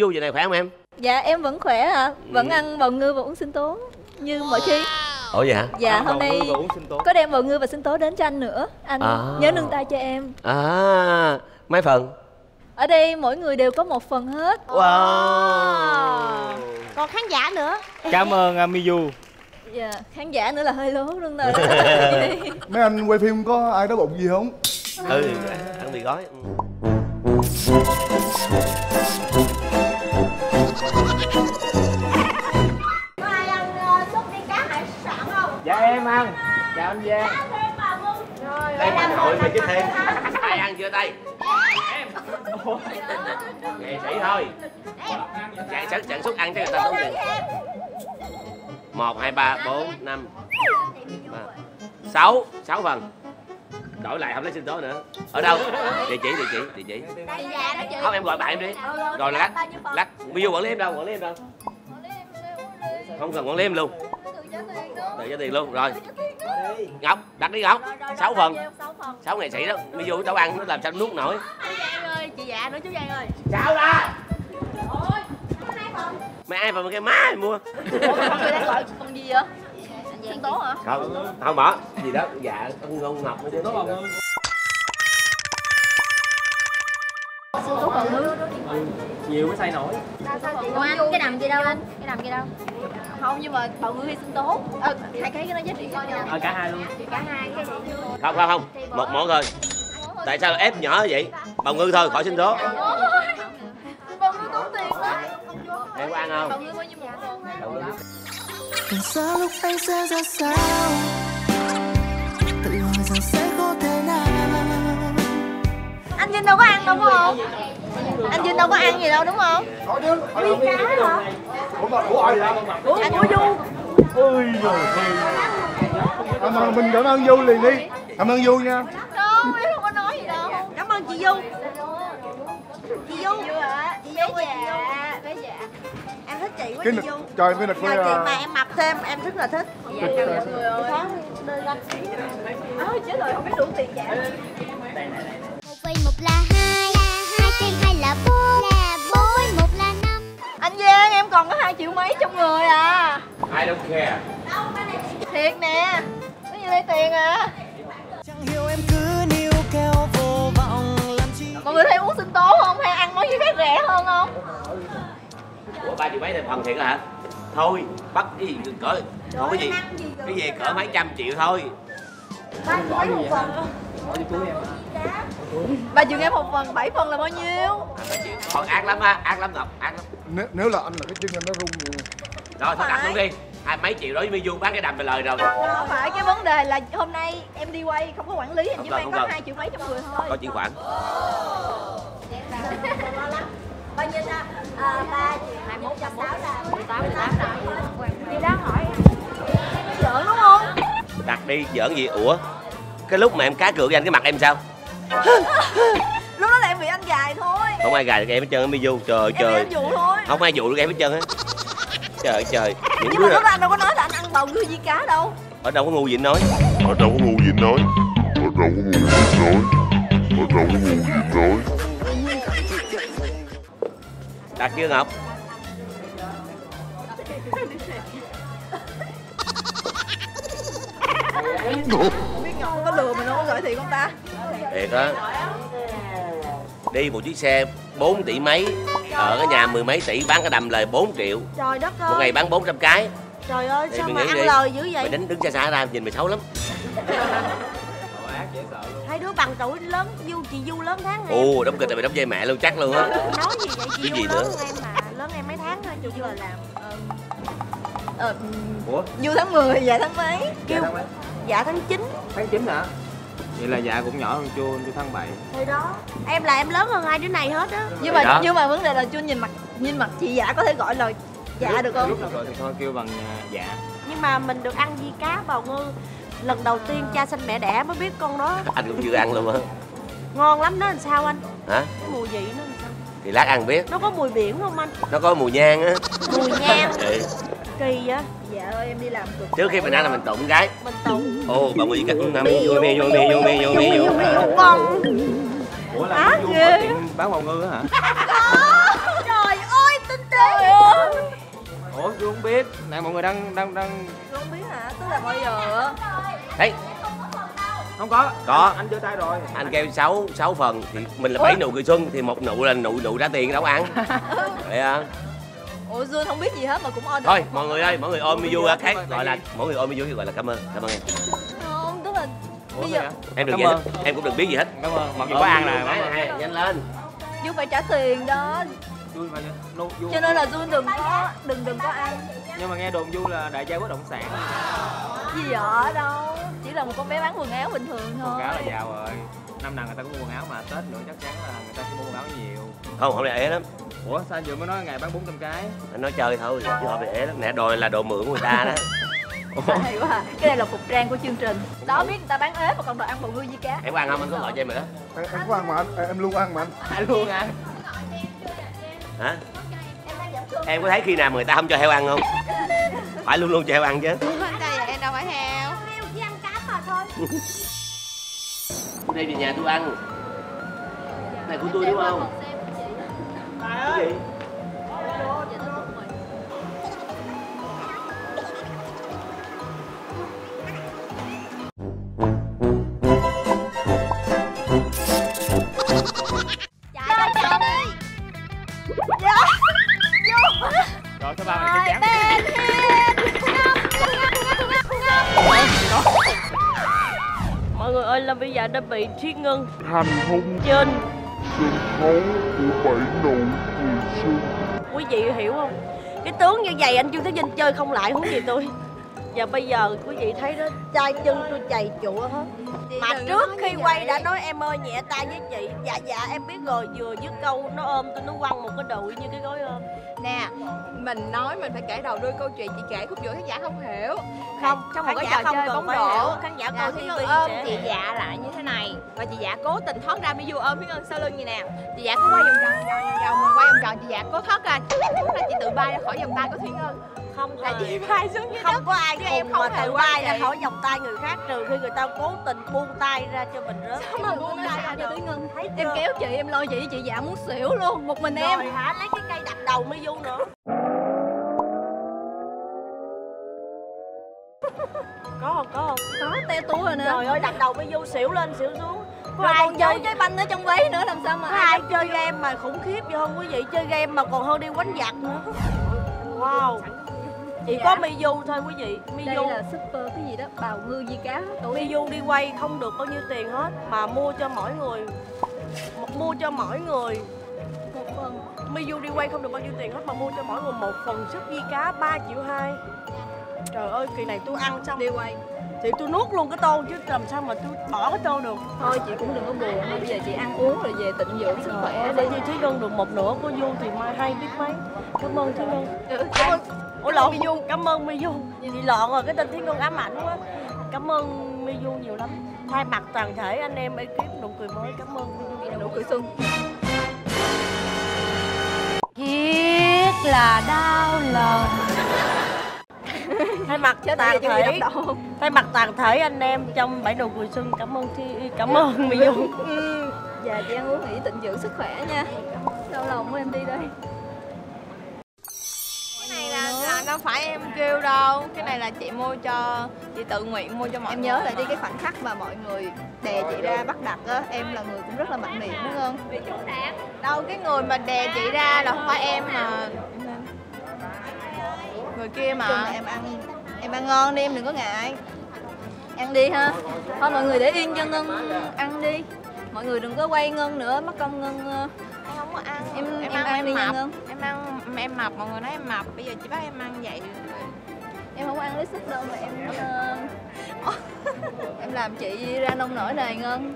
du giờ này khỏe không em? Dạ em vẫn khỏe ạ. Vẫn Ừ. ăn bào ngư và uống sinh tố. Như mọi khi. Ủa vậy hả? Dạ Ăn hôm nay có đem bào ngư và sinh tố đến cho anh nữa. Anh À. nhớ nâng tay cho em. À mấy phần? Ở đây mỗi người đều có một phần hết. Wow. Còn khán giả nữa. Cảm ơn uh, Miyu. Dạ khán giả nữa là hơi lố luôn rồi mấy anh quay phim có ai đói bụng gì không? Ừ ăn mì gói Chào anh Giang. đây mà hội mà chứ thêm. Ai ăn chưa tay nghệ sĩ thôi. Sản xuất sản xuất ăn cho người ta tốn tiền. Một hai ba bốn năm. Sáu. Sáu phần. Đổi lại không lấy sinh tố nữa. Ở đâu? Địa chỉ địa chỉ địa chỉ. Dạ đó chị. Không em gọi bạn em đi. Rồi lát lát Miu quản lý em đâu? Quản lý em đâu? Không cần quản lý em luôn. Tự cho tiền luôn. Rồi ngọc đặt đi ngọc sáu phần. sáu nghệ sĩ đó. Miu đâu ăn nó làm sao nuốt nổi. Ơi chị dạ nữa chú Giang ơi. Sao ra mày ai vào cái má mày mua Ủa đang gọi phần gì vậy? Sinh tố hả? không không bỏ. Gì đó dạ con ngon ngọc nó Tố bào ngư Nhiều mới say nổi. Ủa anh cái đầm kia đâu anh? Cái đầm kia đâu Không nhưng mà bào ngư hay sinh tố. Ờ hai cái nó giá trị khác nhau. Ờ cả hai luôn. cả hai. Cái không không. Không một món thôi tại sao ép nhỏ vậy? Bào ngư thôi khỏi sinh tố. Bào ngư tốn tiền lắm. Em có ăn không? Bào ngư bao nhiêu một lúc anh sẽ ra sao? Tự hỏi rằng sẽ có thể nào? Anh Vinh đâu có ăn đâu phải không? Anh Vinh đâu có ăn gì đâu đúng không? có chứ Ui cá hả ủa ai Anh của Du Ôi rồi à, mà mình cảm ơn du liền đi cảm ơn du nha. Không, em không có nói gì đâu. Cảm ơn chị Du chị Du chị Du ơi chị Du dạ Bé dạ em thích chị quá chị Du trời cái với chị à, mà em mập thêm em rất là thích. Dạ mọi người ơi. Đưa ra. Ôi chết rồi không biết đủ tiền dạ một vì một là hai là bốn là bốn một là năm. Anh Giang em còn có hai triệu mấy trong người à. I don't care. Thiệt nè. Có như lấy tiền à? Chẳng hiểu em cứ níu kéo vô vọng làm chi. Mọi người thấy uống sinh tố không? Hay ăn món gì khác rẻ hơn không? ủa ba triệu mấy thành phần thiệt hả? Thôi bắt cái gì cỡ không cái gì? cái gì cỡ mấy trăm triệu thôi Bà dừng em một phần, bảy phần là bao nhiêu? còn ác lắm ha ác lắm ngọc ác lắm. Nếu, nếu là anh là cái chân anh nó rung vậy. rồi thôi đặt luôn đi. Hai mấy triệu đối với Miu bán cái đầm về lời rồi. Không phải cái vấn đề là hôm nay em đi quay không có quản lý em chỉ mang có hai triệu mấy trong người thôi. Có chuyển khoản. Bao nhiêu ta à, ba triệu hai một trăm sáu là mười tám mười tám chị đang hỏi Giỡn đúng không? đặt đi giỡn gì? Ủa cái lúc mà em cá cược với anh cái mặt em sao Lúc đó là em bị anh gài thôi. Không ai gài được em hết trơn á Miu trời Em trời. em dụ thôi. Không ai dụ được em hết trơn á. Trời ơi trời. Những Nhưng mà đứa lúc đó anh đâu có nói là anh ăn bầu với cá đâu. Ở đâu có ngu gì anh nói. Ở đâu có ngu gì nói. Ở đâu có ngu gì nói. Ở đâu có ngu gì nói. Đặt chưa ngọc? Biết Ngọc có lừa mình không? Có gửi thiệt không ta? Thiệt á. Đi một chiếc xe 4 tỷ mấy ở cái nhà mười mấy tỷ bán cái đầm lời 4 triệu. Trời đất một ơi. ngày bán 400 cái. Trời ơi Thì sao mày mà nghĩ ăn đi. lời dữ mày vậy đánh đứng xa xa ra nhìn mày xấu lắm. Hai đứa bằng tuổi lớn du chị du lớn tháng hơn ồ đóng kịch là mày đóng vai mẹ luôn chắc luôn á. Nói gì vậy chị Cái du gì lớn nữa? hơn em mà lớn em mấy tháng thôi chị vừa làm Ờ, Ủa? Du tháng 10, dạ tháng mấy? Kêu dạ tháng 9 Tháng 9 hả? Vậy là dạ cũng nhỏ hơn Chu, Chu tháng 7 thì đó em là em lớn hơn hai đứa này hết á. Nhưng mà đó. nhưng mà vấn đề là chưa nhìn mặt nhìn mặt chị dạ có thể gọi là dạ được không? Lúc gọi thì thôi kêu bằng à, dạ. Nhưng mà mình được ăn di cá bào ngư. Lần đầu tiên cha sinh mẹ đẻ mới biết con đó. Anh cũng chưa ăn luôn á. Ngon lắm nó làm sao anh? Hả? Cái mùi vị nó làm sao? Thì lát ăn biết. Nó có mùi biển không anh? Nó có mùi nhang á. Mùi nhang. Ừ. kỳ vậy Dạ ơi em đi làm cực trước khi mình ăn là mình tụng cái. Mình tụng. Ồ bà mùi cái mẹ vô mẹ vô mẹ vô mẹ vô mẹ vô. Con. Ủa là Á, có tiệm bán bào ngư á hả? Trời ơi Trời ơi. Ủa tôi không biết. Nãy mọi người đang đang đang. Không biết hả? Tức là bây giờ đấy không có. Có. anh đưa tay rồi. Anh kêu 6 sáu phần thì mình là bảy nụ cười xuân thì một nụ là nụ nụ trả tiền đâu ăn? Vậy à Ủa Dương không biết gì hết mà cũng order thôi mọi người ơi mọi người ôm Miu ra khác gọi là mọi người ôm Miu gọi là cảm ơn cảm ơn em. Không, tức là Bây vậy? Giờ- em đừng thích em cũng đừng biết gì hết. Cảm ơn. Mặc dù có ăn nè nhanh lên. Dương phải trả tiền đó. Cho nên là Dương đừng có đừng đừng có ăn. Nhưng mà nghe đồn vui là đại gia bất động sản. Gì ở đâu. Chỉ là một con bé bán quần áo bình thường thôi quần áo là giàu rồi. Năm nào người ta cũng mua quần áo mà tết nữa chắc chắn là người ta sẽ mua quần áo nhiều. Không không ế lắm ủa sao vừa mới nói ngày bán 400 cái? Anh nói chơi thôi chứ họ bị ế lắm nè đòi là đồ mượn của người ta đó. Hay quá. À. Cái này là phục trang của chương trình. Đó biết người ta bán ế mà còn đòi ăn bầu ngư với cá. Em có ăn không? Anh có gọi cho em nữa. Em, em có ăn mà anh em luôn ăn mà anh. Anh luôn à hả? Em có thấy khi nào người ta không cho heo ăn không? Phải luôn luôn cho heo ăn chứ. Em đâu phải heo. Heo chỉ ăn cá mà thôi đây về nhà tôi ăn. Này của tôi đúng không cái gì? Chạy cho con đi. Rồi thứ ba mình chắc chắn Mọi người ơi, Lâm bây giờ đã bị Thiên Ngân hành hung trên sân khấu của bảy nụ cười xuân Quý vị hiểu không? Cái tướng như vậy anh Trương Thế Vinh chơi không lại huống gì tôi. Và bây giờ quý vị thấy đó, chai chân tôi chày chụa hết. Mà trước khi quay đã nói em ơi nhẹ tay với chị. Dạ dạ em biết rồi, vừa dứt câu nó ôm tôi nó quăng một cái đùi như cái gối ôm. Nè mình nói mình phải kể đầu đuôi câu chuyện chị kể khúc giữa khán giả không hiểu. Không, trong một cái giả trò không chơi bóng rổ khán giả coi TV Ngân ôm chị dạ lại như thế này. Và chị dạ cố tình thoát ra Miu ôm Thúy Ngân sau lưng như nè. Chị dạ cứ quay vòng tròn vòng vòng quay vòng tròn chị dạ cố thoát ra bay ra khỏi vòng tay của Thúy Ngân. Không là chị bay xuống dưới không đất. có ai chứ em cùng không mà hề bay ra khỏi vòng tay người khác trừ khi người ta cố tình buông tay ra cho mình rớt. Sao mà buông tay ra cho Thúy Ngân thấy em kéo chị em lôi chị chị dạ muốn xỉu luôn một mình em. Hả? Lấy cái cây đập đầu mới vô nữa. Có không có không? Có. Te tua rồi nè. Trời ơi đập đầu mới vô xỉu lên xỉu xuống có ai còn chơi trái banh ở trong váy nữa làm sao mà có ai chơi game mà khủng khiếp vậy? Không quý vị chơi game mà còn hơn đi quánh giặc nữa. Wow. Chỉ Dạ. có Miyu thôi quý vị. Đây Miyu là super cái gì đó bào ngư di cá tuổi Miyu đi quay không được bao nhiêu tiền hết mà mua cho mỗi người. Một mua cho mỗi người. Một phần. Miyu đi quay không được bao nhiêu tiền hết mà mua cho mỗi người một phần sức di cá 3 triệu hai. Trời ơi kỳ này tôi ăn xong. Đi quay thì tôi nuốt luôn cái tô chứ làm sao mà tôi bỏ cái tô được. Thôi chị cũng đừng có buồn bây giờ chị ăn uống rồi về tịnh dưỡng sức khỏe để như Thúy Ngân được một nửa của Du thì mai hay biết mấy. Cảm ơn Thúy Ngân. Ừ, cảm ơn. Ủa lộn. Cảm ơn Miyu chị lộn rồi cái tên Thúy Ngân ám ảnh quá. Cảm ơn Miyu nhiều lắm. Thay mặt toàn thể anh em ekip nụ cười mới cảm ơn Miyu nụ cười xuân Kiết là đau lòng thay mặt chết toàn thể thay mặt toàn thể anh em trong bảy nụ cười xuân cảm ơn Thi cảm ơn Miyu ừ. dạ chị ăn uống nghỉ tịnh dưỡng sức khỏe nha. Đau lòng của em đi đây. Cái này là, là đâu phải em kêu đâu. Cái này là chị mua cho chị tự nguyện mua cho mọi em người. nhớ lại đi cái khoảnh khắc mà mọi người đè chị ra bắt đặt á. Em là người cũng rất là mạnh miệng đúng không? Đâu cái người mà đè chị ra là không phải em mà người kia mà. Em ăn em ăn ngon đi em đừng có ngại. Ăn đi ha. Thôi mọi người để yên cho ngân ăn đi. Mọi người đừng có quay ngân nữa mất công ngân ờ, em không có ăn. em em, ăn ăn đi nha mập. Ngân. Em ăn em mập mọi người nói em mập. Bây giờ chị bắt em ăn vậy em không ăn lấy sức đâu mà em ờ, em làm chị ra nông nổi này ngân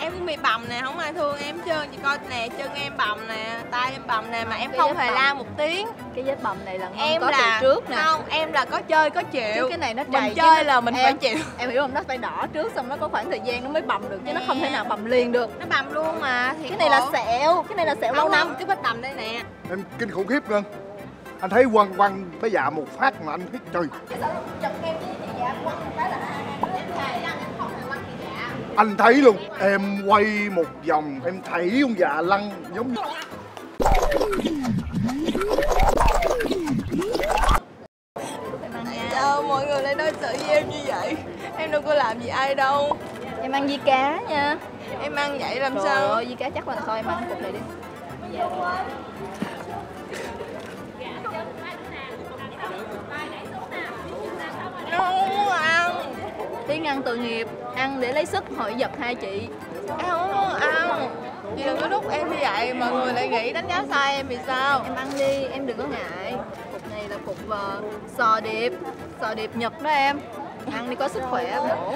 em cũng bị bầm nè không ai thương em trơn. Chị coi nè chân em bầm nè tay em bầm nè mà em Cái không hề la một tiếng. Cái vết bầm này là ngân em có là từ trước nè. không em là có chơi có chịu. Chứ cái này nó mình trầy chứ chơi nó- là mình em, phải chịu. em hiểu không? Nó phải đỏ trước xong nó có khoảng thời gian nó mới bầm được chứ nó không thể nào bầm liền được. Nó bầm luôn mà thì cái này là sẹo cái này là sẹo lâu năm. cái vết bầm đây nè. Em kinh khủng khiếp luôn. Anh thấy quăng quăng bé dạ một phát mà anh biết trời anh thấy luôn. Em quay một vòng Em thấy ông già lăn giống như Sao mọi người lại đối xử với em như vậy. Em đâu có làm gì ai đâu. Em ăn di cá nha? Em ăn vậy làm Trời sao? ơi, di cá chắc là thôi em ăn cục này đi. Dạ. Tiếng ăn tội nghiệp Ăn để lấy sức hội giật hai chị. Em không muốn ăn. Chị đừng có đút em như vậy Mọi người lại nghĩ đánh giá sai em vì sao? Em ăn đi, em đừng có ngại. Cục này là cục uh, sò điệp. Sò điệp Nhật đó em. Ăn đi có sức khỏe bổ